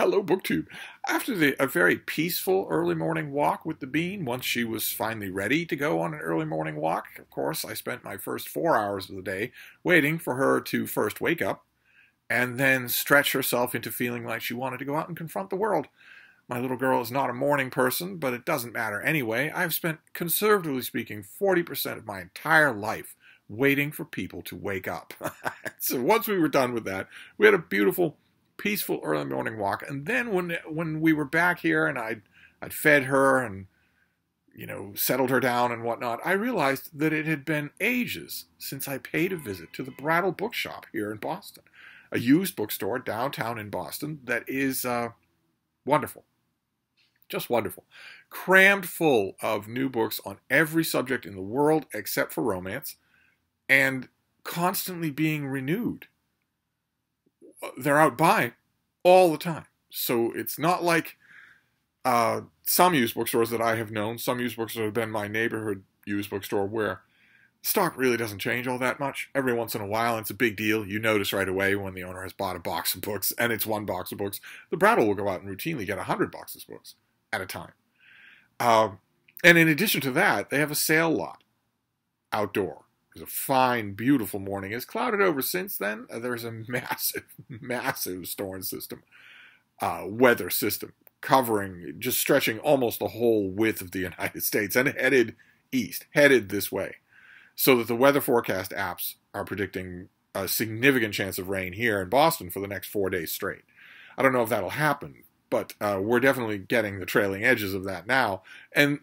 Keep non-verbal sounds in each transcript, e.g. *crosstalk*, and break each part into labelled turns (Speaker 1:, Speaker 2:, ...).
Speaker 1: Hello, BookTube. After the, a very peaceful early morning walk with the bean, once she was finally ready to go on an early morning walk, of course, I spent my first four hours of the day waiting for her to first wake up and then stretch herself into feeling like she wanted to go out and confront the world. My little girl is not a morning person, but it doesn't matter anyway. I've spent, conservatively speaking, 40% of my entire life waiting for people to wake up. *laughs* so once we were done with that, we had a beautiful peaceful early morning walk. And then when when we were back here and I'd I'd fed her and you know settled her down and whatnot, I realized that it had been ages since I paid a visit to the Brattle Bookshop here in Boston, a used bookstore downtown in Boston that is uh, wonderful, just wonderful, crammed full of new books on every subject in the world except for romance, and constantly being renewed they're out buying all the time. So it's not like uh, some used bookstores that I have known. Some used bookstores have been my neighborhood used bookstore where stock really doesn't change all that much. Every once in a while, it's a big deal. You notice right away when the owner has bought a box of books, and it's one box of books. The Brattle will go out and routinely get 100 boxes of books at a time. Uh, and in addition to that, they have a sale lot outdoor it was a fine, beautiful morning. It's clouded over since then. Uh, there's a *laughs* massive, massive storm system, uh, weather system covering, just stretching almost the whole width of the *laughs* United States and headed east, headed this way. So that the weather forecast apps are predicting a significant chance of rain here in Boston for the next four days straight. I don't know if that'll happen, but uh, we're definitely getting the trailing edges of that now. And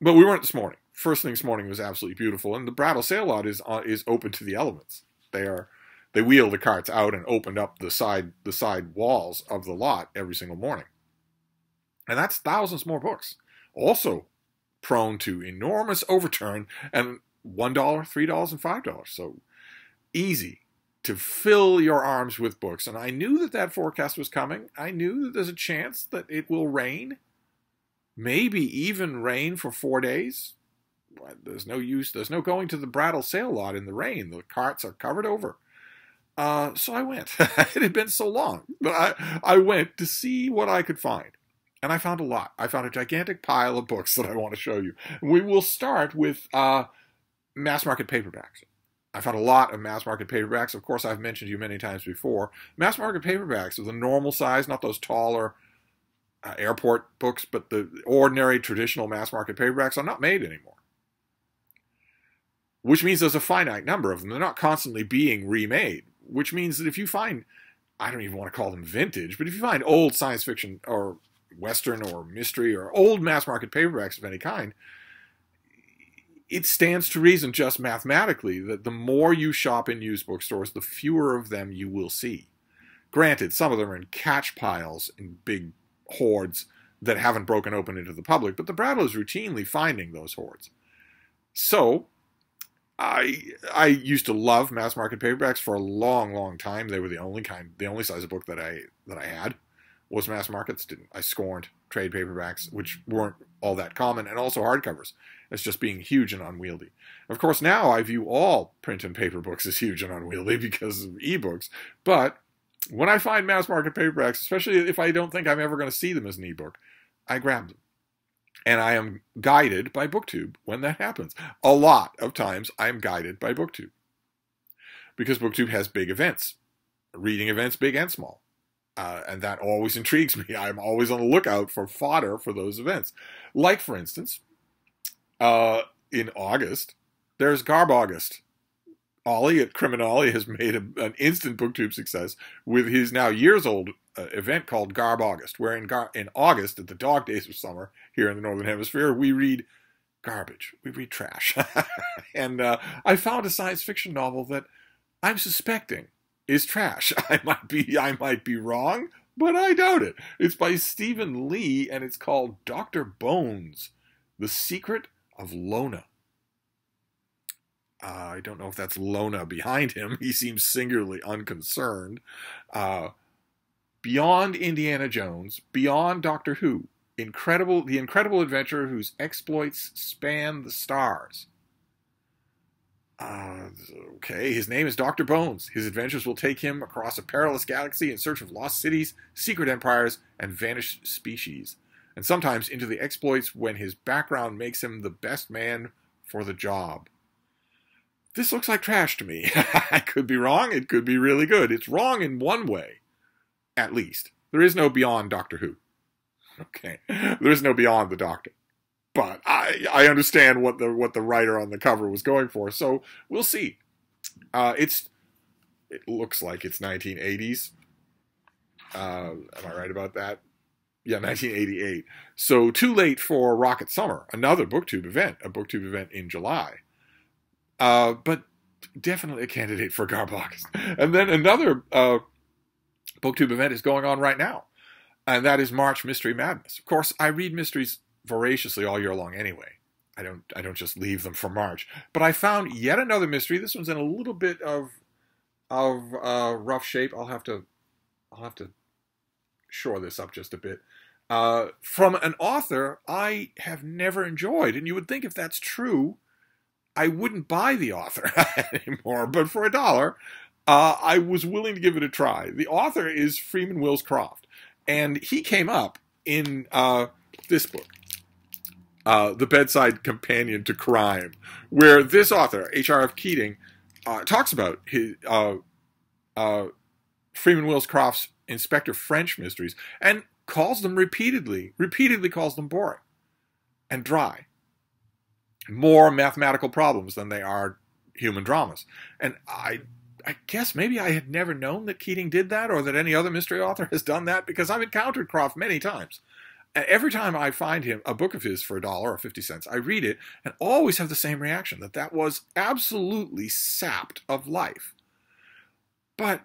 Speaker 1: but we weren't this morning first thing this morning was absolutely beautiful, and the Brattle Sale Lot is uh, is open to the elements. They are they wheel the carts out and opened up the side the side walls of the lot every single morning, and that's thousands more books. Also prone to enormous overturn and one dollar, three dollars, and five dollars. So easy to fill your arms with books. And I knew that that forecast was coming. I knew that there's a chance that it will rain, maybe even rain for four days there's no use. There's no going to the Brattle sale lot in the rain. The carts are covered over. Uh, so I went. *laughs* it had been so long, but I, I went to see what I could find. And I found a lot. I found a gigantic pile of books *laughs* that I want to show you. We will start with uh, mass market paperbacks. I found a lot of mass market paperbacks. Of course, I've mentioned you many times before. Mass market paperbacks are the normal size, not those taller uh, airport books, but the ordinary traditional mass market paperbacks are not made anymore which means there's a finite number of them. They're not constantly being remade, which means that if you find, I don't even want to call them vintage, but if you find old science fiction or Western or mystery or old mass market paperbacks of any kind, it stands to reason just mathematically that the more you shop in used bookstores, the fewer of them you will see. Granted, some of them are in catch piles in big hoards that haven't broken open into the public, but the Brattle is routinely finding those hoards. So, I I used to love mass market paperbacks for a long, long time. They were the only kind, the only size of book that I that I had was mass markets. Didn't I scorned trade paperbacks, which weren't all that common, and also hardcovers as just being huge and unwieldy. Of course, now I view all print and paper books as huge and unwieldy *laughs* because of ebooks. But when I find mass market paperbacks, especially if I don't think I'm ever going to see them as an ebook, I grab them. And I am guided by BookTube when that happens. A lot of times I am guided by BookTube because BookTube has big events, reading events, big and small. Uh, and that always *laughs* intrigues me. I'm always on the lookout for fodder for those events. Like, for instance, uh, in August, there's Garb August, Ollie at Criminale has made a, an instant booktube success with his now years old event called Garb August, where in, Gar- in August, at the dog days of summer here in the Northern Hemisphere, we read garbage, we read trash. *laughs* and uh, I found a science fiction novel that I'm suspecting is trash. *laughs* I might be, I might be wrong, but I doubt it. It's by Stephen Lee, and it's called Doctor Bones: The Secret of Lona. Uh, I don't know if that's Lona behind him. *laughs* He seems singularly unconcerned. Uh, beyond Indiana Jones, beyond Doctor Who, incredible, the incredible adventurer whose exploits span the stars. Uh, okay, his name is Dr. Bones. His adventures will take him across a perilous galaxy in search of lost cities, secret empires, and vanished species, and sometimes into the exploits when his background makes him the best man for the job. This looks like trash to me. *laughs* I could be wrong, it could be really good. It's wrong in one way, at least. There is no beyond Doctor Who. Okay, there is no beyond the Doctor but I I understand what the what the writer on the cover was going for. So we'll see. Uh, it's it looks like it's 1980s. Uh, am I right about that? Yeah, 1988. So too late for Rocket Summer, another BookTube event, a BookTube event in July. Uh, but definitely a candidate for Garbox. And then another uh, BookTube event is going on right now, and that is March Mystery Madness. Of course, I read mysteries voraciously all year long anyway. I don't I don't just leave them for March. But I found yet another mystery. This one's in a little bit of of uh, rough shape. I'll have to I'll have to shore this up just a bit. Uh, from an author I have never enjoyed, and you would think if that's true, I wouldn't buy the author *laughs* anymore. But for a dollar, uh, I was willing to give it a try. The author is Freeman Wills Croft, and he came up in uh, this book uh, The Bedside Companion to Crime, where this author, H.R.F. Keating, uh, talks about his uh, uh, Freeman Wills Croft's Inspector French mysteries and calls them repeatedly, repeatedly calls them boring and dry. More mathematical problems than they are human dramas. And I I guess maybe I had never known that Keating did that or that any other mystery author has done that because I've encountered Croft many times every time I find him a book of his for a dollar or 50 cents, I read it and always have the same reaction that that was absolutely sapped of life. But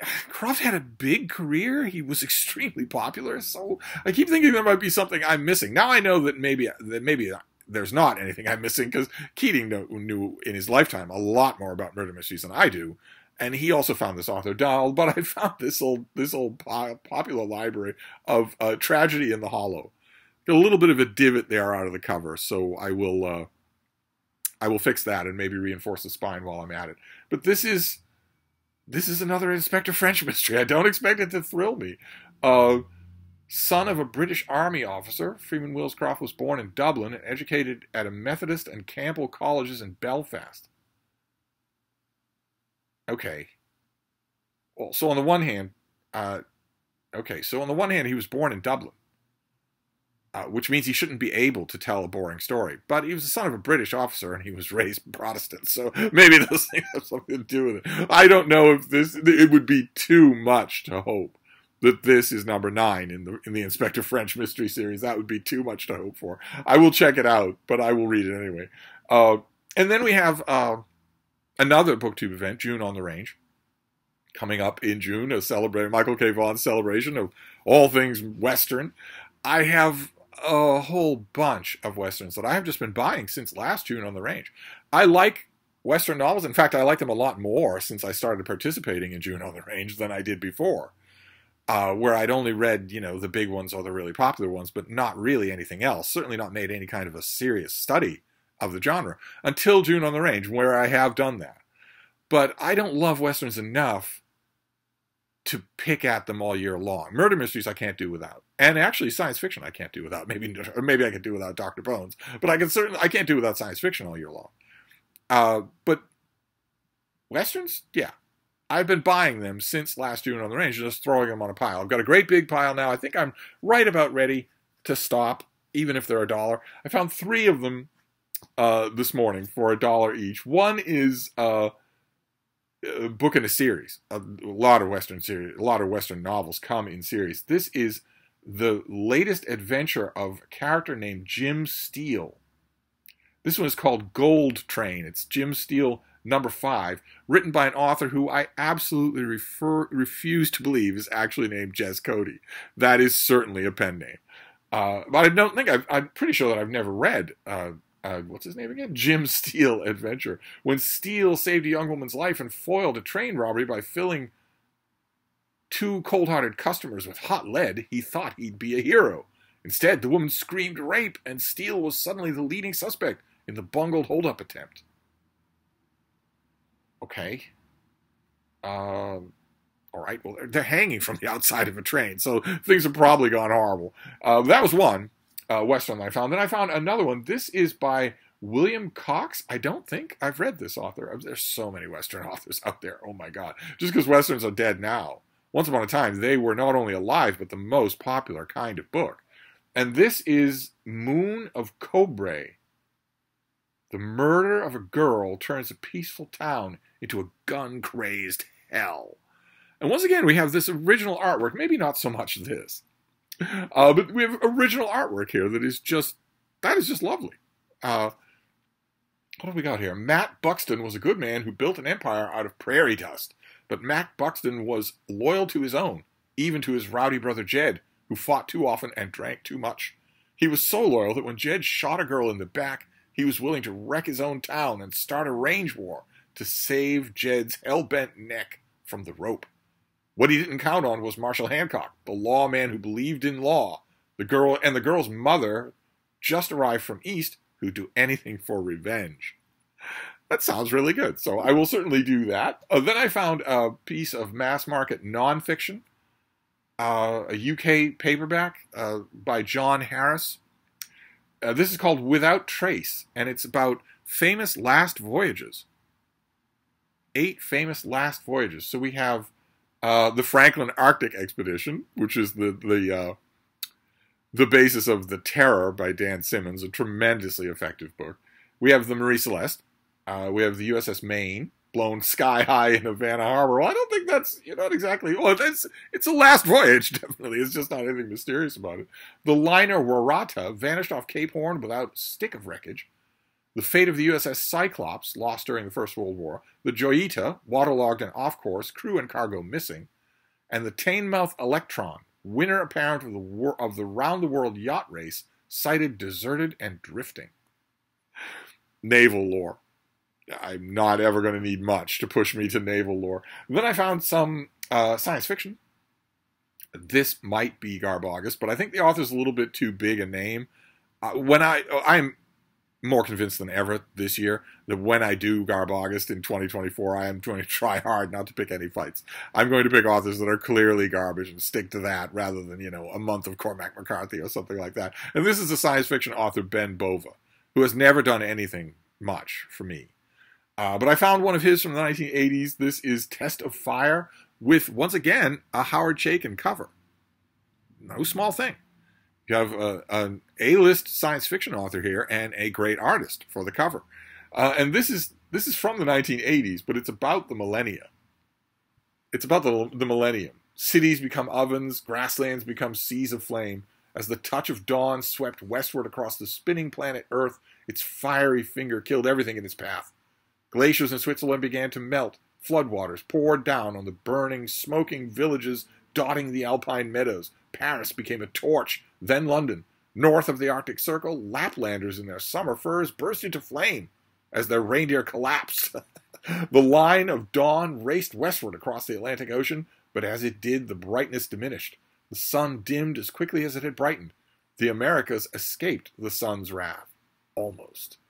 Speaker 1: *sighs* Croft had a big career. He was *laughs* extremely popular. So I keep thinking there might be something I'm missing. Now I know that maybe that maybe there's not anything I'm missing because Keating knew in his lifetime a lot more about murder mysteries than I do and he also found this author Donald, but I found this old this old popular library of uh, Tragedy in the Hollow. Got a little bit of a divot there out of the cover, so I will uh, I will fix that and maybe reinforce the spine while I'm at it. But this is this is another Inspector French *laughs* mystery. I don't expect it to thrill me. Uh, son of a British Army officer, Freeman Wills Croft was born in Dublin and educated at a Methodist and Campbell colleges in Belfast okay. Well, so on the one hand, uh, okay, so on the one hand, he was born in Dublin, uh, which means he shouldn't be able to tell a boring story. But he was the son of a British officer and he was raised *laughs* Protestant, so maybe those *laughs* things have something to do with it. I don't know if this it would be too much to hope that this is number nine in the in the Inspector French mystery series. That would be too much to hope for. I will check it out, but I will read it anyway. Uh, and then we have uh, another booktube event, June on the Range, coming up in June, a celebration, Michael K. Vaughan's celebration of all things Western. I have a whole bunch of Westerns that I have just been buying since last June on the Range. I like Western novels. In fact, I like them a lot more since I started participating in June on the Range than I did before. Uh, where I'd only read, you know, the big ones or the really popular ones, but not really anything else. Certainly not made any kind of a serious study of the genre until June on the Range, where I have done that. But I don't love westerns enough to pick at them all year long. Murder mysteries I can't do without, and actually science fiction I can't do without. Maybe maybe I can do without Doctor Bones, but I can certainly I can't do without science fiction all year long. Uh, but westerns, yeah, I've been buying them since last June on the range, just throwing them on a pile. I've got a great big pile now. I think I'm right about ready to stop, even if they're a dollar. I found three of them uh, this morning for a dollar each. One is uh, a book in a series. A lot of Western series, a lot of Western novels come in series. This is the latest adventure of a character named Jim Steele. This one is called Gold Train. It's Jim Steele number five, written by an author who I absolutely refer, refuse to believe is actually named Jez Cody. That is certainly a pen name. Uh, but I don't think i am pretty sure that I've never read uh, uh, what's his name again? Jim Steele adventure. When Steele saved a young woman's life and foiled a train robbery by filling two cold hearted customers with hot lead, he thought he'd be a hero. Instead, the woman screamed rape, and Steele was suddenly the leading suspect in the bungled holdup attempt. Okay. Um, all right. Well, they're, they're, hanging from the outside of a train, so things have probably gone horrible. Uh, that was one uh, Western I found. Then I found another one. This is by William Cox. I don't think I've read this author. There's so many Western *laughs* authors out there. Oh my God. Just because Westerns are dead now. Once upon a time, they were not only alive, but the most popular kind of book. And this is Moon of Cobre. The murder of a girl turns a peaceful town into a gun crazed hell. And once again, we have this original artwork. Maybe not so much this, uh, but we have original artwork here that is just that is just lovely. Uh, what have we got here? Matt Buxton was a good man who built an empire out of prairie dust. But Matt Buxton was loyal to his own, even to his rowdy brother Jed, who fought too often and drank too much. He was so loyal that when Jed shot a girl in the back, he was willing to wreck his own town and start a range war to save Jed's hell bent neck from the rope. What he didn't count on was Marshall Hancock, the lawman who believed in law. The girl and the girl's mother just arrived from East, who'd do anything for revenge. That sounds really good. So I will certainly do that. Uh, then I found a piece of mass market nonfiction, uh, a UK paperback uh, by John Harris. Uh, this is called Without Trace, and it's about famous last voyages. Eight famous last voyages. So we have uh, the Franklin Arctic Expedition, which is the the uh, the basis of The Terror by Dan Simmons, a tremendously effective book. We have the Marie Celeste, uh, we have the USS Maine blown sky high in Havana Harbor. Well, I don't think that's you know exactly. Well, it's it's a last voyage. *laughs* Definitely, it's just not anything mysterious about it. The liner Waratah vanished off Cape Horn without a stick of wreckage. The fate of the USS Cyclops, lost during the First World War. The Joyita, waterlogged and off course, crew and cargo missing. And the Teignmouth Electron, winner apparent of the, of the round the world yacht race, sighted deserted and drifting. *sighs* Naval lore. I'm not ever going to need much to push me to naval lore. Then I found some uh, science fiction. This might be Garb August, but I think the author's a little bit too big a name. Uh, when I I'm more convinced than ever this year that when I do Garb August in 2024, I am going to try hard not to pick any fights. I'm going to pick authors that are clearly garbage and stick to that rather than, you know, a month of Cormac McCarthy or something like that. And this is a science fiction author, Ben Bova, who has never done anything much for me. Uh, but I found one of his from the 1980s. This is Test of Fire with, once again, a Howard Chaykin cover. No small thing. You have a, an A-list science fiction author here and a great artist for the cover. Uh, and this is this is from the 1980s, but it's about the millennia. It's about the, the millennium. Cities become ovens, grasslands become seas of flame. As the touch of dawn swept westward across the spinning planet Earth, its fiery finger killed everything in its path. Glaciers in Switzerland began to melt. Floodwaters poured down on the burning, smoking villages dotting the alpine meadows. Paris became a torch, then London. North of the Arctic Circle, Laplanders in their summer furs burst into flame as their reindeer collapsed. *laughs* the line of dawn raced westward across the Atlantic Ocean, but as it did, the brightness diminished. The sun dimmed as quickly as it had brightened. The Americas escaped the sun's wrath. Almost. *laughs*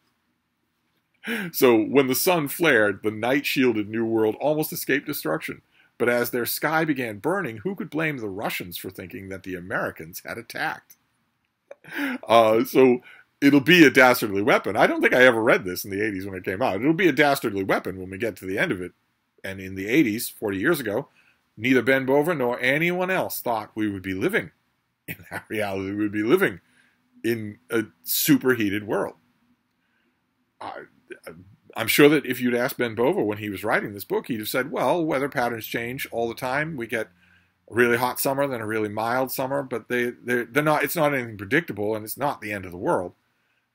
Speaker 1: So when the sun flared, the night shielded New World almost escaped destruction. But as their sky began burning, who could blame the Russians for thinking that the Americans had attacked? *laughs* Uh, so it'll be a dastardly weapon. I don't think I ever read this in the 80s when it came out. It'll be a dastardly weapon when we get to the end of it. And in the 80s, 40 years ago, neither Ben Bova nor anyone else thought we would be living *laughs* in that reality. We would be living in a superheated world. Uh, I'm sure that if you'd asked Ben Bova when he was writing this book, he'd have said, well, weather patterns change all the time. We get a really hot summer, then a really mild summer, but they, they're, they're not, it's not anything predictable and it's not the end of the world.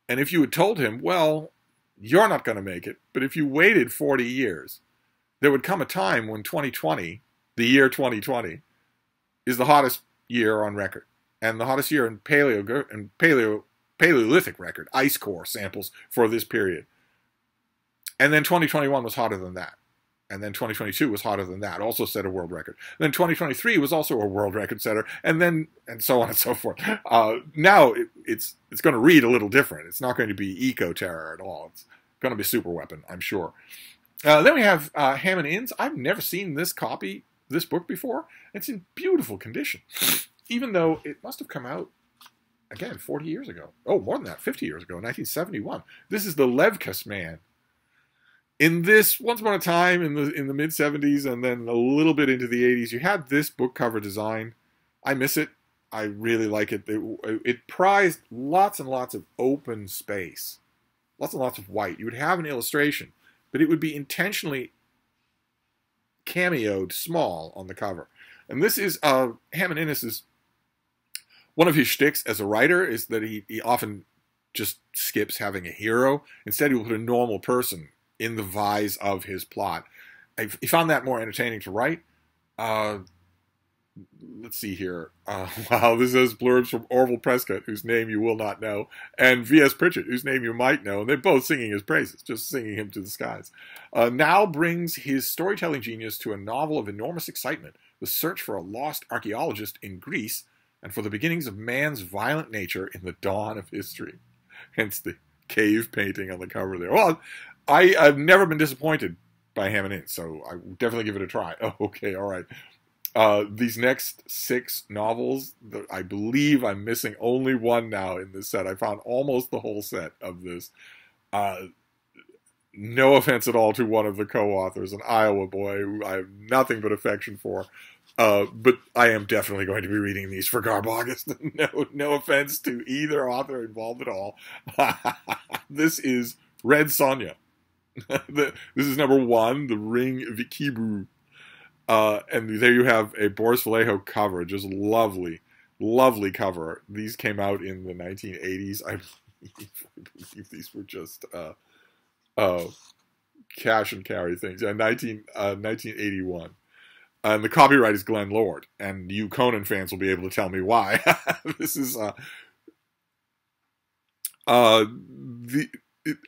Speaker 1: And if you had told him, well, you're not going to make it, but if you waited 40 years, there would come a time when 2020, the year 2020, is the hottest year on record and the hottest year in paleo and paleo Paleolithic record, ice core samples for this period. And then 2021 was hotter than that. And then 2022 was hotter than that, also set a world record. And then 2023 was also a world record setter, and then and so on and so forth. Uh, now it, it's it's going to read a little different. It's not going to be eco terror at all. It's going to be super weapon, I'm sure. Uh, then we have uh, Hammond Innes. I've never seen this copy, this book before. It's in beautiful condition, even though it must have come out again 40 years ago. Oh, more than that, 50 years ago, 1971. This is the Levkas Man. In this, once upon a time in the in the mid 70s, and then a little bit into the 80s, you had this book cover design. I miss it. I really like it. It, it prized lots and lots of open space, lots and lots of white. You would have an illustration but it would be intentionally cameoed small on the cover. And this is uh, Hammond Innes's one of his shticks as a writer is that he, he often just skips having a hero. Instead, he will put a normal person in the vise of his plot. I, he found that more entertaining to write. Uh, let's see here. Uh, *laughs* wow, this is blurbs from Orville Prescott, whose name you will not know, and V.S. Pritchett, whose name you might know. And they're both singing his praises, just singing him to the skies. Uh, now brings his storytelling genius to a novel of enormous excitement the search for a lost archaeologist in Greece and for the beginnings of man's violent nature in the dawn of history. Hence the cave painting on the cover there. Well, I, I've never been disappointed by Hammond Innes, so I definitely give it a try. Oh, *laughs* okay, all right. Uh, these next six novels, I believe I'm missing only one now in this set. I found almost the whole set of this. Uh, no offense at all to one of the co-authors, an Iowa boy who I have nothing but affection for. Uh, but I am definitely going to be reading these for Garb August. *laughs* no, no offense to either author involved at all. *laughs* this is Red Sonja. *laughs* this is number one, The Ring of Ikribu. Uh, and there you have a Boris Vallejo cover, just lovely, lovely cover. These came out in the 1980s. I *laughs* believe, I believe these were just uh, uh, cash and carry things. Yeah, 19, 1981. Uh, and the copyright is Glenn Lord, and you Conan fans will be able to tell me why. *laughs* this is uh, uh, the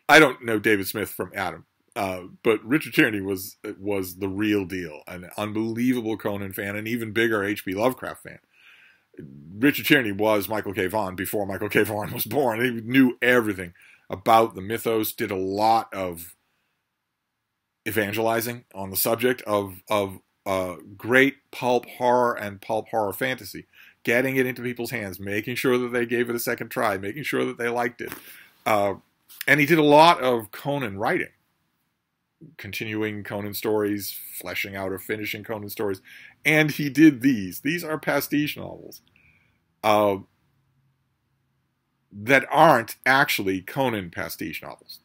Speaker 1: I don't know David Smith from Adam, uh, but Richard Tierney was was the real deal, an unbelievable Conan fan, an even bigger H.P. Lovecraft fan. Richard Tierney was Michael K. Vaughan before Michael K. Vaughan was born. He knew everything about the mythos, did a lot of evangelizing on the subject of of uh, great pulp horror and pulp horror fantasy, getting it into people's hands, making sure that they gave it a second try, making sure that they liked it. Uh, and he did a lot of Conan writing continuing Conan stories, fleshing out or finishing Conan stories, and he did these. These are pastiche novels uh, that aren't actually Conan pastiche novels.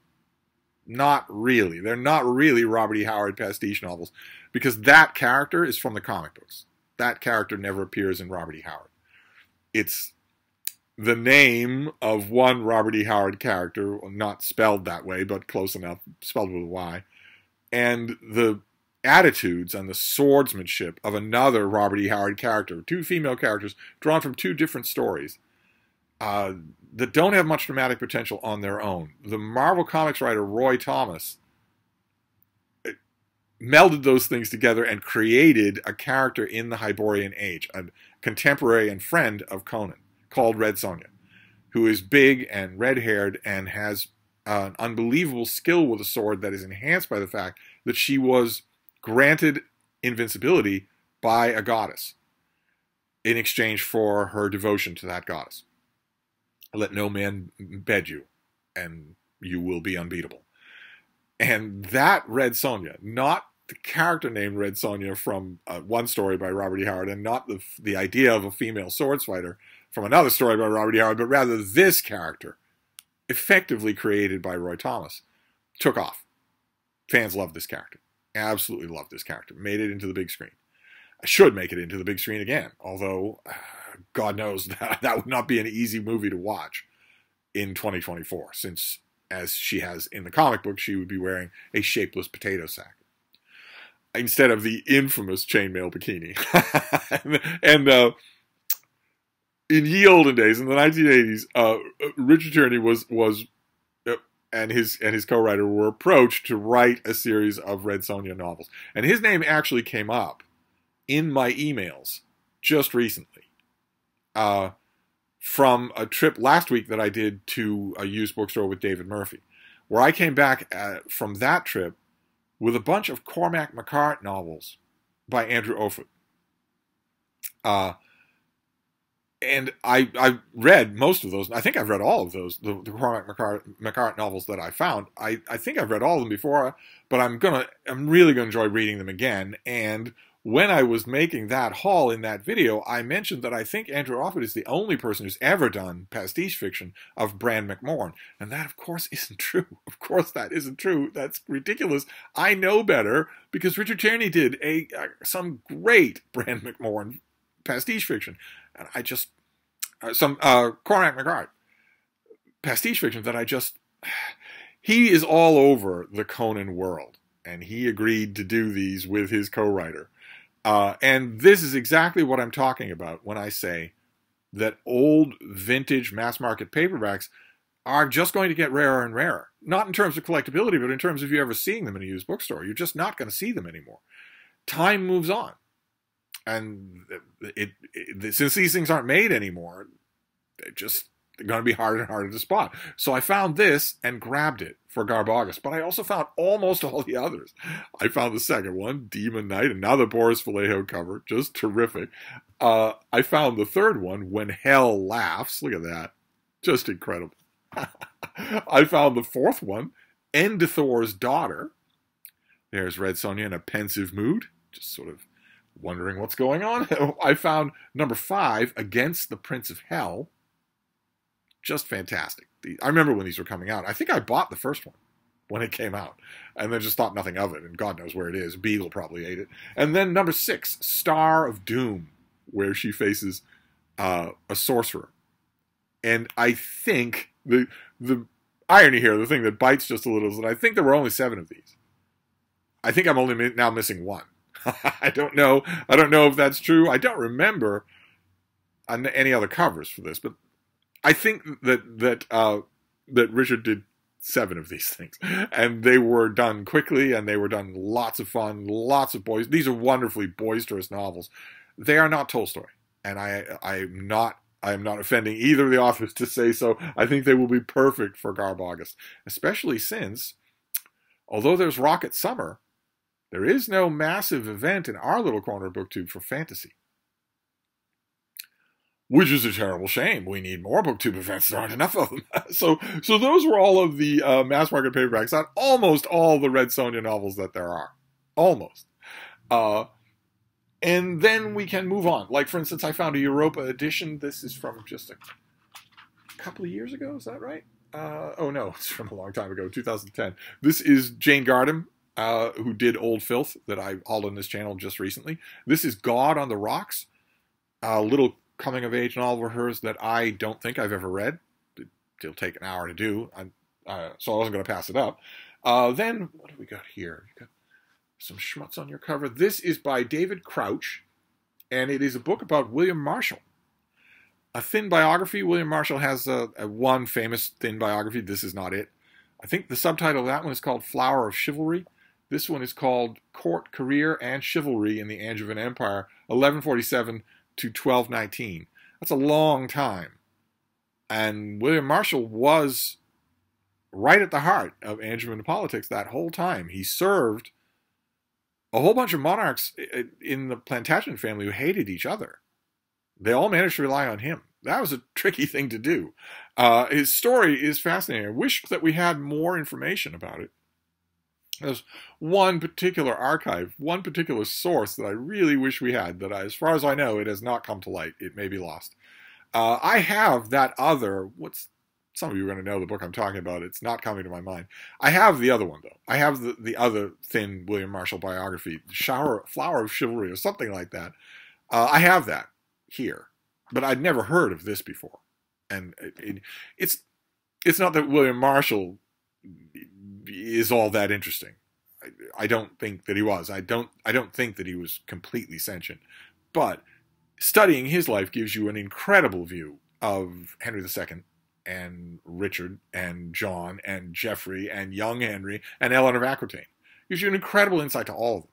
Speaker 1: Not really. They're not really Robert E. Howard pastiche novels because that character is from the comic books. That character never appears in Robert E. Howard. It's the name of one Robert E. Howard character, not spelled that way, but close enough, spelled with a Y, and the attitudes and the swordsmanship of another Robert E. Howard character, two female characters drawn from two different stories uh, that don't have much dramatic potential on their own. The Marvel Comics writer Roy Thomas uh, melded those things together and created a character in the Hyborian Age, a contemporary and friend of Conan called Red Sonja, who is big and red haired and has an unbelievable skill with a sword that is enhanced by the fact that she was granted invincibility by a goddess in exchange for her devotion to that goddess. Let no man bed you, and you will be unbeatable. And that Red Sonja, not the character named Red Sonja from uh, one story by Robert E. Howard, and not the the idea of a female swords fighter from another story by Robert E. Howard, but rather this character effectively created by Roy Thomas, took off. Fans loved this character. Absolutely loved this character. Made it into the big screen. I should make it into the big screen again, although God knows *laughs* that that would not be an easy movie to watch in 2024, since as she has in the comic book, she would be wearing a shapeless potato sack instead of the infamous chainmail bikini. *laughs* and, and uh, in ye olden days, in the 1980s, uh, Richard Tierney was was uh, and his and his co-writer were approached to write a series of Red Sonja novels, and his name actually came up in my emails just recently, uh, from a trip last week that I did to a used bookstore with David Murphy, where I came back at, uh, from that trip with a bunch of Cormac mac Art novels by Andrew Offutt. Uh, and I I read most of those. I think I've read all of those, the, the Cormac mac Art, novels that I found. I, I think I've read all of them before, but I'm gonna I'm really gonna enjoy reading them again. And when I was making that haul in that video, I mentioned that I think Andrew Offutt is the only person who's ever done pastiche fiction of Bran Mak Morn. And that, of course, *laughs* isn't true. Of course, that isn't true. That's ridiculous. I know better because Richard Tierney did a, a some great Bran *laughs* Mak Morn pastiche fiction. And I just, uh, some uh, Cormac mac Art pastiche fiction that I just, *sighs* he is all over the Conan world. And he agreed to do these with his co writer. Uh, and this is exactly what I'm talking about when I say that old vintage mass market paperbacks are just going to get rarer and rarer. Not in terms of collectability, but in terms of you ever seeing them in a used bookstore. You're just not going to see them anymore. Time moves on. And it, it, since these things aren't made anymore, they're just going to be harder and harder to spot. So I found this and grabbed it for Garb August, but I also found almost all the others. I found the second one, Demon Knight, another Boris Vallejo cover, just terrific. Uh, I found the third one, When Hell Laughs. Look at that, just incredible. *laughs* I found the fourth one, Endithor's Daughter. There's Red Sonja in a pensive mood, just sort of wondering what's going on. *laughs* I found number five, Against the Prince of Hell just fantastic. I remember when these were coming out. I think I bought the first one when it came out, and then just thought nothing of it. And God knows where it is. Beagle probably ate it. And then number six, Star of Doom, where she faces uh, a sorcerer. And I think the the irony here, the thing that bites just a little, is that I think there were only seven of these. I think I'm only now missing one. *laughs* I don't know. I don't know if that's true. I don't remember any other covers for this, but I think that that uh, that Richard did seven of these *laughs* things, and they were done quickly, and they were done lots of fun, lots of boys. These are wonderfully boisterous novels. They are not Tolstoy, and I I'm not I am not offending either of the authors to say so. I think they will be perfect for Garb August, especially since, although there's Rocket Summer, there is no massive event in our little corner of booktube for fantasy which is a terrible shame. We need more booktube events. There aren't enough of them. *laughs* so, so those were all of the uh, mass market paperbacks on almost all the Red Sonja novels that there are. Almost. Uh, and then we can move on. Like, for instance, I found a Europa edition. This is from just a couple of years ago. Is that right? Uh, oh, no, *laughs* it's from a long time ago, 2010. This is Jane Gardam, uh, who did Old Filth that I hauled on this channel just recently. This is God on the Rocks, a little coming of age novel of hers that I don't think I've ever read. It'll take an hour to do, uh, so I wasn't going to pass it up. Uh, then what do we got here? You got some schmutz on your cover. This is by David Crouch, and it is a book about William Marshal. A thin biography. William Marshal has a, a one famous thin biography. This is not it. I think the subtitle of that one is called Flower of Chivalry. This one is called Court, Career, and Chivalry in the Angevin Empire, 1147 to 1219. That's a long time. And William Marshal was right at the heart of Angevin politics that whole time. He served a whole bunch of monarchs in the Plantagenet family who hated each other. They all managed to rely on him. That was a *laughs* tricky thing to do. Uh, his story is fascinating. I wish that we had more information about it. There's one particular archive, one particular source that I really wish we had. That, I, as far as I know, it has not come to light. It may be lost. Uh, I have that other. What's some of you are going to know the book I'm talking about. It's not coming to my mind. I have the other one though. I have the, the other thin William Marshal biography, Shower Flower of Chivalry, or something like that. Uh, I have that here, but I'd never heard of this before. And it, it, it's it's not that William Marshal is all that interesting. I, I don't think that he was. I don't. I don't think that he was completely sentient. But studying his life gives you an incredible view of Henry II and Richard and John and Geoffrey and young Henry and Eleanor of Aquitaine. Gives you an incredible insight to all of them.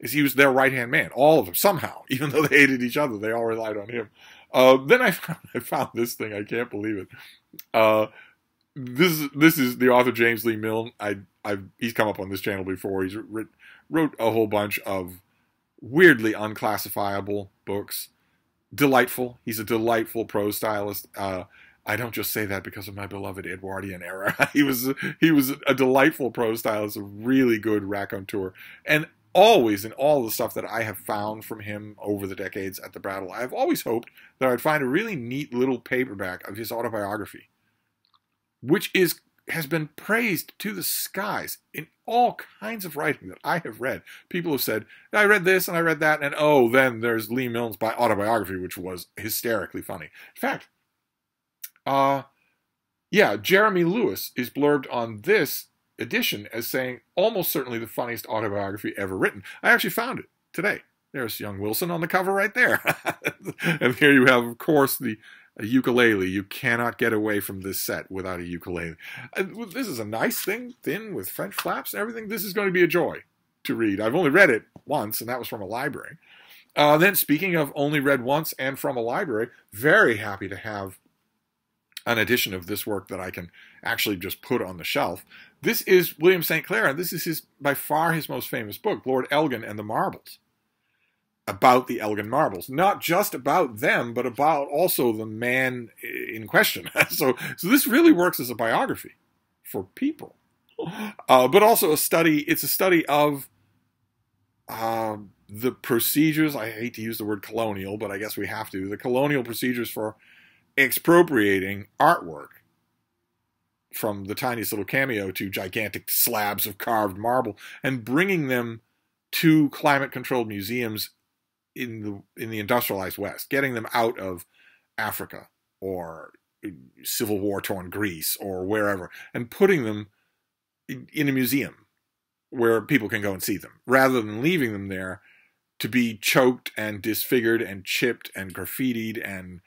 Speaker 1: Is he was their right hand man, all of them somehow, *laughs* even though they hated each other, they all relied on him. Uh, then I *laughs* found, I found this thing. I can't believe it. Uh, this is this is the author James Lees-Milne. I I've he's come up on this channel before. He's writ, wrote a whole bunch of weirdly unclassifiable books. Delightful. He's a delightful prose stylist. Uh, I don't just say that because of my beloved Edwardian era. *laughs* he was he was a delightful prose stylist, a really good raconteur, and always in all the stuff that I have found from him over the decades at the Brattle, I've always hoped that I'd find a really neat little paperback of his autobiography, which is has been praised to the skies in all kinds of writing that I have read. People have said, I read this and I read that, and oh, then there's Lees-Milne's by autobiography, which was hysterically funny. In fact, uh, yeah, Jeremy Lewis is blurbed on this edition as saying almost certainly the funniest autobiography ever written. I actually found it today. There's young Wilson on the cover right there. *laughs* and here you have, of course, the ukulele. You cannot get away from this set without a ukulele. This is a nice thing, thin with French flaps and everything. This is going to be a joy to read. I've only read it once, and that was from a library. Uh, then, speaking of only read once and from a library, very happy to have an edition of this work that I can actually just put on the shelf. This is William St. Clair, and this is his by far his most famous book, Lord Elgin and the Marbles. About the Elgin Marbles, not just about them, but about also the man in question. *laughs* so, so this really works as a biography for people, uh, but also a study. It's a study of uh, the procedures. I hate to use the word colonial, but I guess we have to. The colonial procedures for expropriating artwork from the tiniest little cameo to gigantic slabs of carved marble and bringing them to climate controlled museums in the in the industrialized west getting them out of africa or civil war torn greece or wherever and putting them in a museum where people can go and see them rather than leaving them there to be choked and disfigured and chipped and graffitied and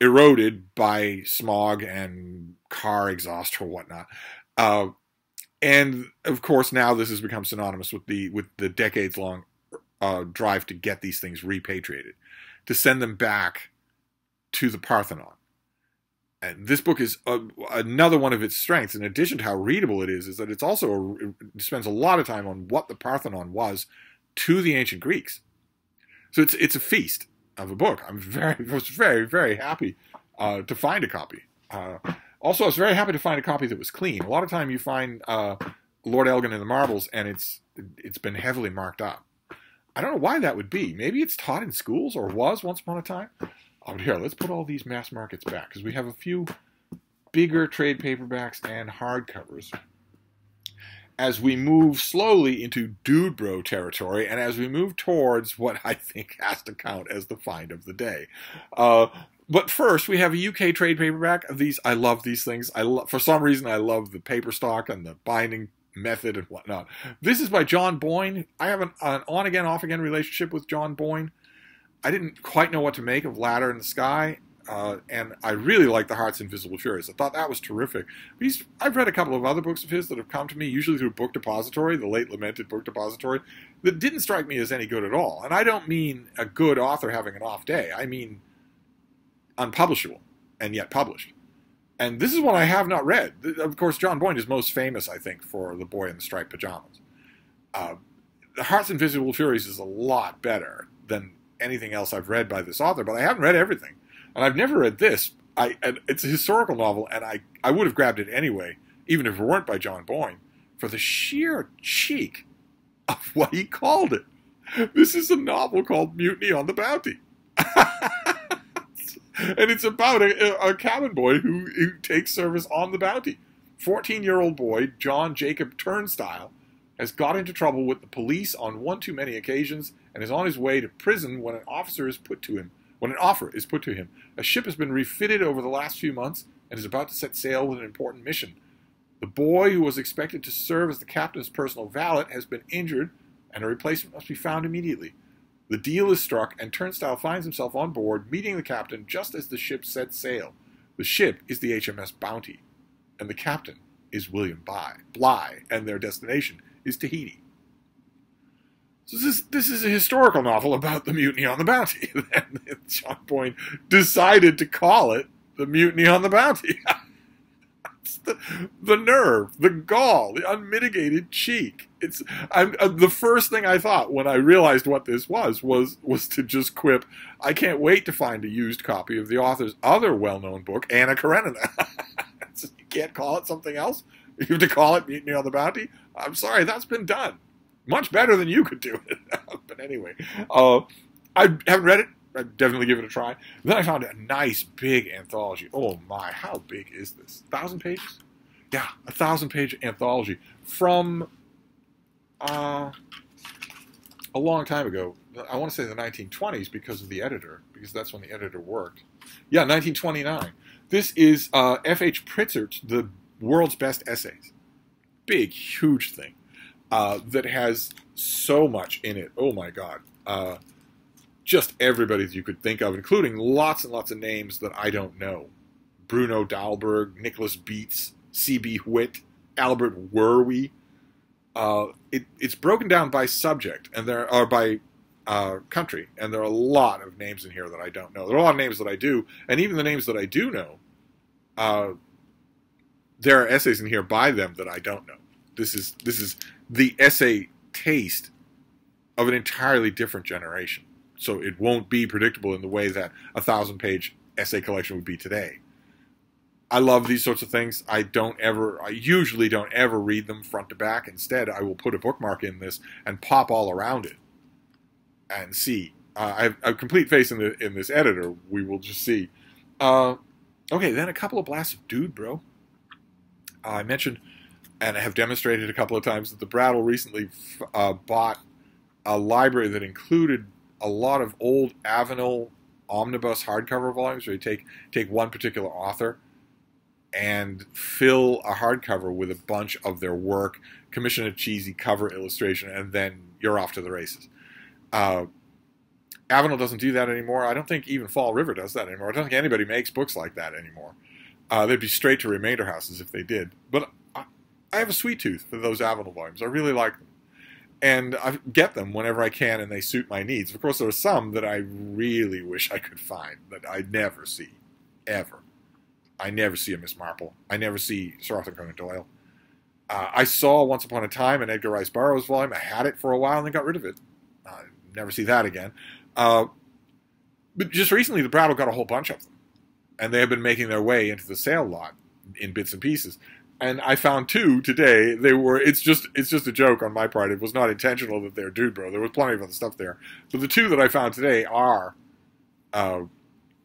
Speaker 1: eroded by smog and car exhaust or whatnot. Uh, and of course, now this has become synonymous with the with the decades long uh, drive to get these things repatriated, to send them back to the Parthenon. And this book is a, another one of its strengths. In addition to how readable it is, is that it's also a, it spends a lot of time on what the Parthenon was to the ancient Greeks. So it's it's a feast of a book. I'm very *laughs* was very very happy uh, to find a copy. Uh, also, I was very happy to find a copy that was clean. A lot of time you find uh, Lord Elgin and the Marbles, and it's it's been heavily marked up. I don't know why that would be. Maybe it's taught in schools or was once upon a time. Oh, here, let's put all these mass markets back because we have a few bigger trade paperbacks and hardcovers as we move slowly into dude bro territory and as we move towards what I think has to count as the find of the day. Uh, but first, we have a UK trade paperback. Of these I love these things. I for some reason I love the paper stock and the binding method and whatnot. This is by John Boyne. I have an, an on again off again relationship with John Boyne. I didn't quite know what to make of Ladder in the Sky, uh, and I really like The Heart's Invisible Furies. I thought that was terrific. He's, I've read a couple of other books of his that have come to me, usually through Book Depository, the late lamented Book Depository, that didn't strike me as any good at all. And I don't mean a good author having an off day. I mean unpublishable and yet published. And this is one I have not read. Of course, John Boyne is most famous, I think, for The Boy in the Striped Pajamas. Uh, the Heart's Invisible Furies is a lot better than anything else I've read by this author, but I haven't read everything. And I've never read this. I it's a historical novel, and I I would have grabbed it anyway, even if it weren't by John Boyne, for the sheer cheek of *laughs* what he called it. This is a novel called Mutiny on the Bounty. *laughs* and it's about a, a cabin boy who, who takes service on the bounty. 14 year old boy, John Jacob Turnstile, has got into trouble with the police on one too many occasions and is on his way to prison when an officer is put to him when an offer is put to him. A ship has been refitted over the last few months and is about to set sail with an important mission. The boy who was expected to serve as the captain's personal valet has been injured, and a replacement must be found immediately. The deal is struck, and Turnstile finds himself on board, meeting the captain just as the ship sets sail. The ship is the HMS Bounty, and the captain is William Bligh, and their destination is Tahiti. So this is, this is a historical novel about the mutiny on the Bounty. *laughs* and John Boyne decided to call it the Mutiny on the Bounty. *laughs* the, the nerve, the gall, the unmitigated cheek. It's I'm, uh, the first thing I thought when I realized what this was was was to just quip. I can't wait to find a used copy of the author's other well-known book, Anna Karenina. *laughs* you can't call it something else. You have to call it Mutiny on the Bounty. I'm sorry, that's been done much better than you could do it. *laughs* but anyway, uh, I haven't read it. I'd definitely give it a try. Then I found a nice big anthology. Oh my, how big is this? Thousand pages? Yeah, a thousand page anthology from uh, a long time ago. I want to say the 1920s because of the editor, because that's when the editor worked. Yeah, 1929. This is uh, F.H. Pritchard, the world's best essays. Big, huge thing uh, that has so much in it. Oh my God. Just everybody that you could think of, including lots and lots of names that I don't know. Bruno Dahlberg, Nicholas Beetz, C.B. Whitt, Albert Werwe. Uh, it, it's broken down by subject and there are by uh, country, and there are a lot of names in here that I don't know. There are a lot of names that I do, and even the names that I do know, uh, there are essays in here by them that I don't know. This is this is the essay taste of an entirely different generation. So it won't be predictable in the way that a thousand page essay collection would be today. I love these sorts of things. I don't ever, I usually don't ever read them front to back. Instead, I will put a bookmark in this and pop all around it and see. Uh, I, have, a complete faith in the in this editor. We will just see. Uh, okay, then a couple of blasts of dude, bro. Uh, I mentioned and I have demonstrated a couple of times that the Brattle recently uh, bought a library that included a lot of old Avenel omnibus hardcover volumes where you take take one particular author and fill a hardcover with a bunch of their work, commission a cheesy cover illustration, and then you're off to the races. Uh, Avenel doesn't do that anymore. I don't think even Fall River does that anymore. I don't think anybody makes books like that anymore. Uh, they'd be straight to remainder houses if they did. But I have a sweet tooth for those Avenel volumes. I really like them. And I get them whenever I can and they suit my needs. Of course, there are some that I really wish I could find that I never see. Ever. I never see a Miss Marple. I never see Sir Arthur Conan Doyle. Uh, I saw Once Upon a Time an Edgar Rice Burroughs volume. I had it for a while and then got rid of it. Uh, never see that again. Uh, but just recently, the Brattle got a whole bunch of them. And they have been making their way into the sale lot in bits and pieces and I found two today. They were. It's just. It's just a joke on my part. It was not intentional that they're dude bro. There was plenty of other stuff there, but the two that I found today are, uh,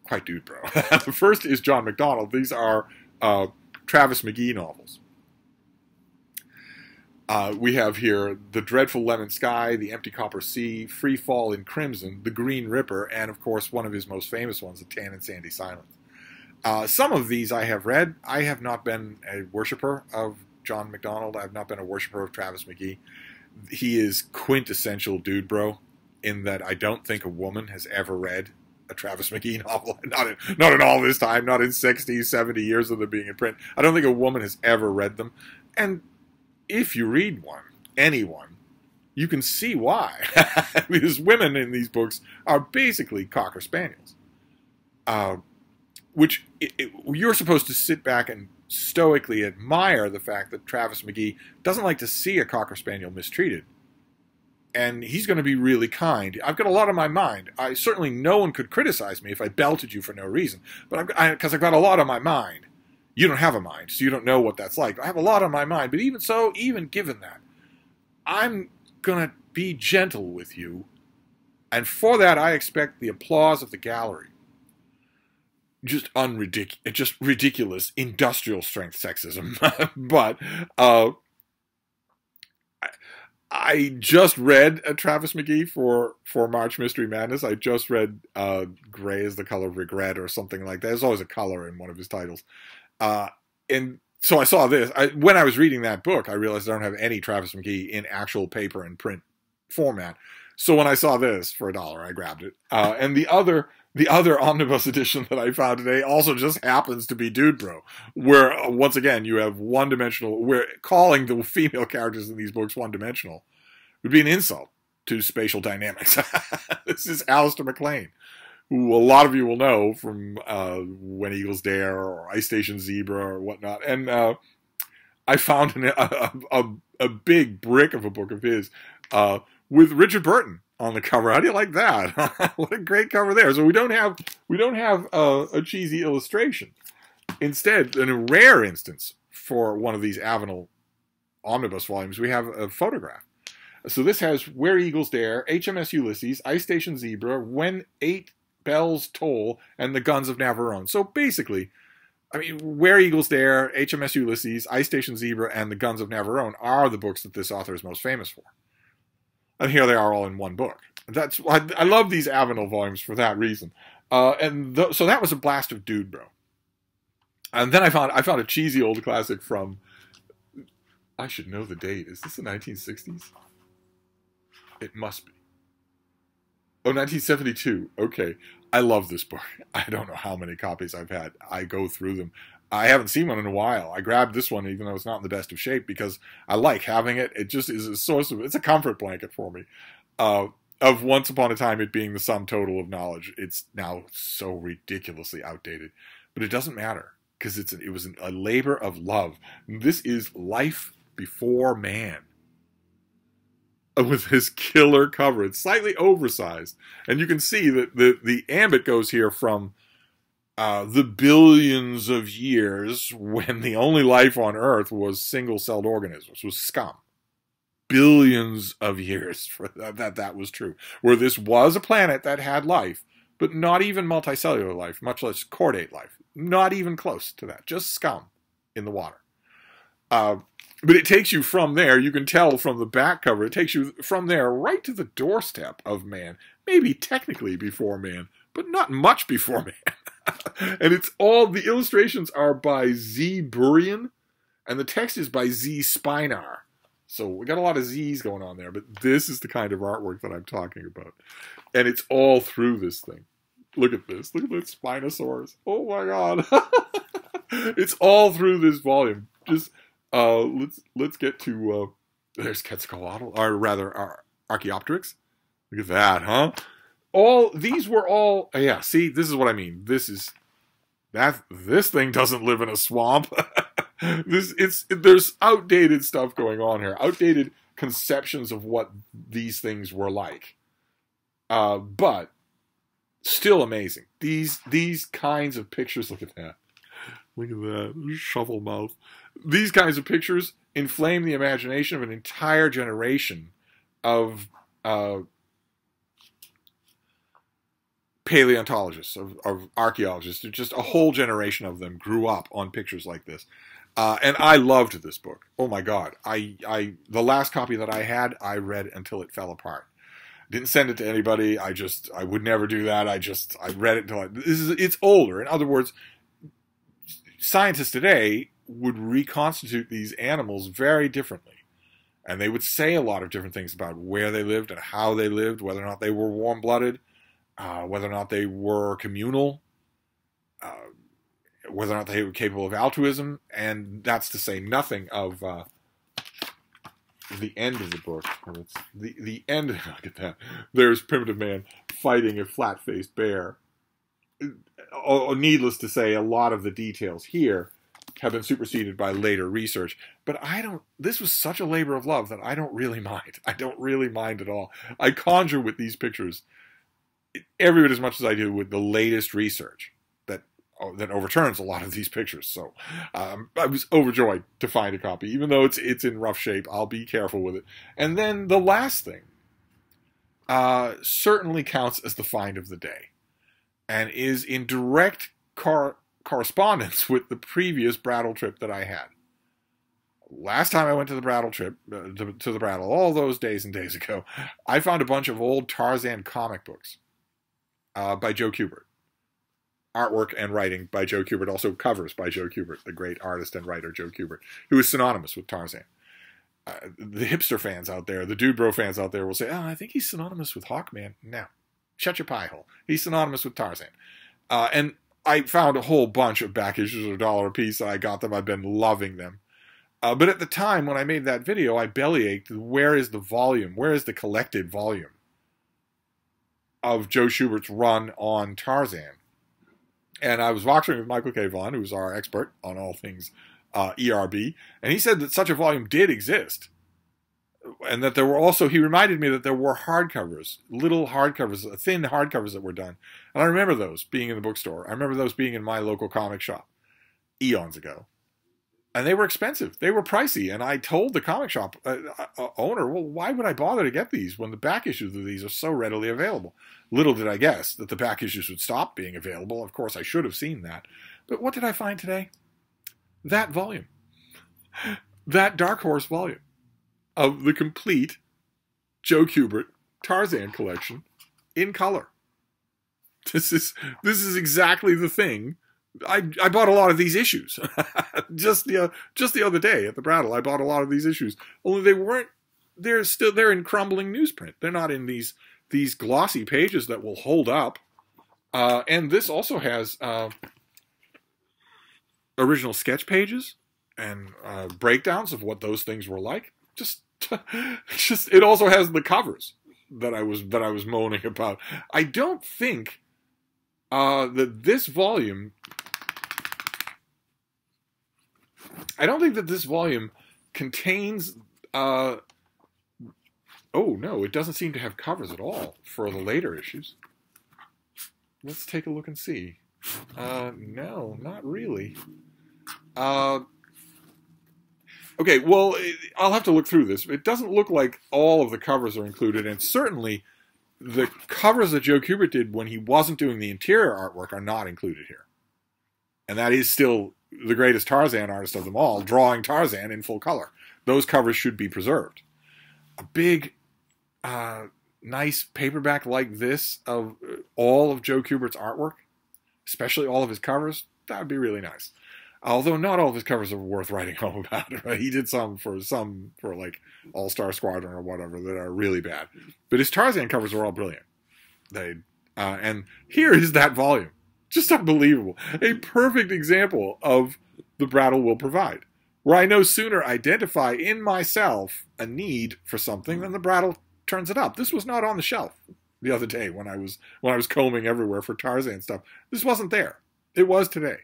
Speaker 1: quite dude bro. *laughs* the first is John MacDonald. These are uh, Travis McGee novels. Uh, we have here The Dreadful Lemon Sky, The Empty Copper Sea, Free Fall in Crimson, The Green Ripper, and of course one of his most famous ones, The Tan and Sandy Silence. Uh, some of these I have read. I have not been a worshiper of John MacDonald. I have not been a worshiper of Travis McGee. He is quintessential dude bro in that I don't think a woman has ever read a Travis McGee *laughs* novel. Not in, not in all this time, not in 60, 70 years of them being in print. I don't think a woman has ever read them. And if you read one, anyone, you can see why. *laughs* because women in these books are basically Cocker Spaniels. Uh, which it, it, you're supposed to sit back and stoically admire the fact that Travis McGee doesn't like to see a Cocker Spaniel mistreated. And he's going to be really kind. I've got a lot on my mind. I certainly no one could criticize me if I belted you for no reason, but because I've got a lot on my mind. You don't have a mind, so you don't know what that's like. I have a lot on my mind, but even so, even given that, I'm going to be gentle with you, and for that I expect the applause of the gallery just unridiculous, just ridiculous industrial strength sexism. *laughs* but uh, I, I just read a Travis McGee for for March Mystery Madness. I just read uh, "Gray is the color of regret" or something like that. There's always a color in one of his titles, uh, and so I saw this. I, when I was reading that book, I realized I don't have any Travis McGee in actual paper and print format. So when I saw this for a dollar, I grabbed it. Uh, and the other the other omnibus *laughs* edition that I found today also just happens to be Dude Bro, where uh, once again you have one dimensional. Where calling the female characters in these books one dimensional would be an insult to spatial dynamics. *laughs* this is Alistair MacLean, who a lot of you will know from uh, When Eagles Dare or Ice Station Zebra or whatnot. And uh, I found an, *laughs* a, a, a, big brick of a book of his uh, with Richard Burton on the cover. How do you like that? *laughs* what a great cover there. So we don't have we don't have a cheesy illustration. Instead, in a rare instance for one of these Avenel omnibus volumes, we have a photograph. So this has Where Eagles Dare, HMS Ulysses, Ice Station Zebra, When Eight Bells Toll, and The Guns of Navarone. So basically, I mean, Where Eagles Dare, HMS Ulysses, Ice Station Zebra, and The Guns of Navarone are the books that this author is most famous for. And here they are all in one book. That's I, I love these Avenel volumes for that reason. Uh, and th- so that was a blast of dude, bro. And then I found I found a cheesy old classic from. I should know the date. Is this the 1960s? It must be. Oh, 1972. Okay. I love this book. *laughs* I don't know how many copies I've had. I go through them. I haven't seen one in a while. I grabbed this one even though it's not in the best of shape because I like having it. It just is a source of it's a comfort blanket for me. Uh, of once upon a time it being the sum total of knowledge. It's now so ridiculously outdated, but it doesn't matter because it's it was a labor of love. This is life before man *laughs* with his killer cover. It's slightly oversized, and you can see that the the ambit goes here from uh, the billions of years when the only life on Earth was single-celled organisms, was scum. Billions of years *laughs* for that, that that was true. Where this was a planet that had life, but not even multicellular life, much less chordate life. Not even close to that. Just scum in the water. Uh, but it takes you from there, you can tell from the back cover, it takes you from there right to the doorstep of man. Maybe technically before man, but not much before *laughs* man. *laughs* and it's all, the illustrations are by Z. Burian, and the text is by Z. Spinar. So we got a lot of Z's going on there, but this is the kind of artwork that I'm talking about. And it's all through this thing. Look at this. Look at the Spinosaurus. Oh my god. *laughs* it's all through this volume. Just uh, let's let's get to uh, there's Quetzalcoatl, or rather, our Archaeopteryx. Look at that, huh? All these were all yeah. See, this is what I mean. This is that this thing doesn't live in a swamp. *laughs* this it's there's outdated stuff going on here. Outdated conceptions of what these things were like. Uh, but still amazing. These these kinds of pictures. Look at that. Look at that shovel mouth. These kinds of pictures inflame the imagination of an entire generation of uh, paleontologists, of, of, archaeologists. Just a whole generation of them grew up on pictures like this. Uh, and I loved this book. Oh my God! I, I, the last copy that I had, I read until it fell apart. Didn't send it to anybody. I just, I would never do that. I just, I read it until I. This is, it's older. In other words, scientists today would reconstitute these animals very differently. And they would say a lot of different things about where they lived and how they lived, whether or not they were warm blooded, uh, whether or not they were communal, uh, whether or not they were capable of altruism. And that's to say nothing of uh, the end of the book. the, the end, *laughs* look at that. There's Primitive Man fighting a flat faced bear. Uh, needless to say, a lot of the details here have been superseded by later research. But I don't, this was such a labor of love that I don't really *laughs* mind. I don't really mind at all. I conjure with these pictures every bit as much as I do with the latest research that oh, that overturns a lot of these pictures. So um, I was overjoyed to find a copy, even though it's it's in rough shape. I'll be careful with it. And then the last thing uh, certainly counts as the find of the day, and is in direct correspondence *laughs* with the previous Brattle trip that I had. Last time I went to the Brattle trip, uh, to, to, the Brattle, all those days and days ago, I found a bunch of old Tarzan comic books uh, by Joe Kubert. Artwork and writing by Joe Kubert, also covers by Joe Kubert, the great artist and writer Joe Kubert, who is synonymous with Tarzan. Uh, the hipster fans out there, the dude bro fans out there will say, oh, I think he's synonymous with Hawkman. No, shut your pie hole. He's synonymous with Tarzan. Uh, and I found a whole bunch of back issues of a dollar a piece. I got them. I've been loving them. Uh, but at the time when I made that video, I bellyached. Where is the volume? Where is the collected volume of Joe Kubert's run on Tarzan. And I was watching with Michael K. Vaughan, who's our expert on all things uh, ERB, and he said that such a volume did exist. And that there were also, he reminded me that there were hardcovers, little hardcovers, thin hardcovers that were done. And I remember those being in the bookstore. I remember those being in my local comic shop eons ago and they were expensive. They were pricey. And I told the comic shop uh, uh, owner, well, why would I bother to get these when the back issues of these are so readily available? Little did I guess that the back issues would stop being available. Of course, I should have seen that. But what did I find today? That volume, that Dark Horse volume of the complete Joe Kubert Tarzan collection in color. This is this is exactly the thing I, I bought a lot of these issues *laughs* just the uh, just the other day at the Brattle. I bought a lot of these issues. Only they weren't. They're still they're in crumbling newsprint. They're not in these these glossy pages that will hold up. Uh, and this also has uh, original sketch pages and uh, breakdowns of what those things were like. Just *laughs* just it also has the covers that I was that I was moaning *laughs* about. I don't think uh, that this volume I don't think that this volume contains. Uh, oh no, it doesn't seem to have covers at all for the later issues. Let's take a look and see. Uh, no, not really. Uh, okay, well, I'll have to look through this. It doesn't look like all of the covers are included, and certainly the covers that Joe Kubert did when he wasn't doing the interior artwork are not included here. And that is still the greatest Tarzan artist of them all, drawing Tarzan in full color. Those covers should be preserved. A big, uh, nice paperback like this of all of Joe Kubert's artwork, especially all of his covers, that would be really nice. Although not all of his covers are worth writing *laughs* home about. Right? He did some for some for like All Star Squadron or whatever that are really bad, but his Tarzan covers are all brilliant. They uh, and here is that volume just unbelievable. A mm-hmm. perfect example of the Brattle will provide, where I no sooner identify in myself a need for something than mm-hmm. the Brattle turns it up. This was not on the shelf the other day when I was when I was combing everywhere for Tarzan stuff. This wasn't there. It was today.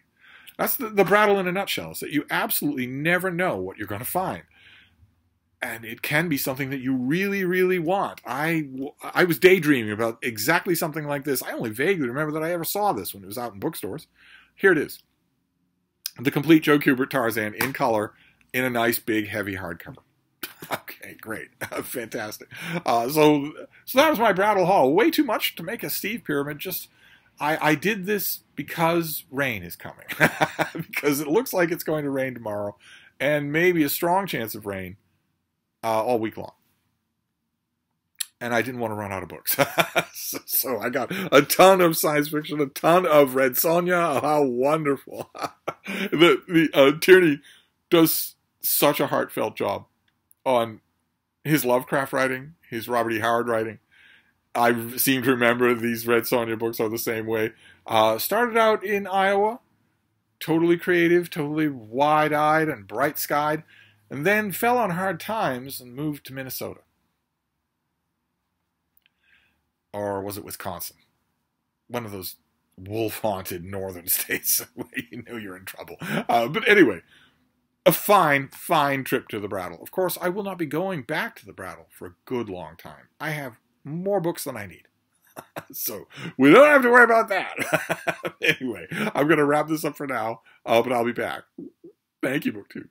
Speaker 1: That's the, the Brattle in a nutshell, is that you absolutely never know what you're going to find and it can be something that you really, really want. I, I was daydreaming about exactly something like this. I only vaguely remember that I ever saw this when it was out in bookstores. Here it is. The complete Joe Kubert Tarzan in color in a nice, big, heavy hardcover. *laughs* okay, great. *laughs* Fantastic. Uh, so, so that was my Brattle haul. Way too much to make a Steve pyramid. Just, I, I did this because rain is coming. *laughs* because it looks like it's going to rain tomorrow and maybe a strong chance of rain uh, all week long. And I didn't want to run out of books. *laughs* so, so, I got a ton of science fiction, a ton of Red Sonja. How wonderful. *laughs* the the uh, Tierney does such a heartfelt job on his Lovecraft writing, his Robert E. Howard writing. I seem to remember these Red Sonja books are the same way. Uh, started out in Iowa, totally creative, totally wide eyed and bright skied and then fell on hard times and moved to Minnesota. Or was it Wisconsin? One of those wolf haunted northern *laughs* states where you know you're in trouble. Uh, but anyway, a fine, fine trip to the Brattle. Of course, I will not be going back to the Brattle for a good long time. I have more books than I need. *laughs* so we don't have to worry about that. *laughs* anyway, I'm going to wrap this up for now, uh, but I'll be back. Thank you, BookTube.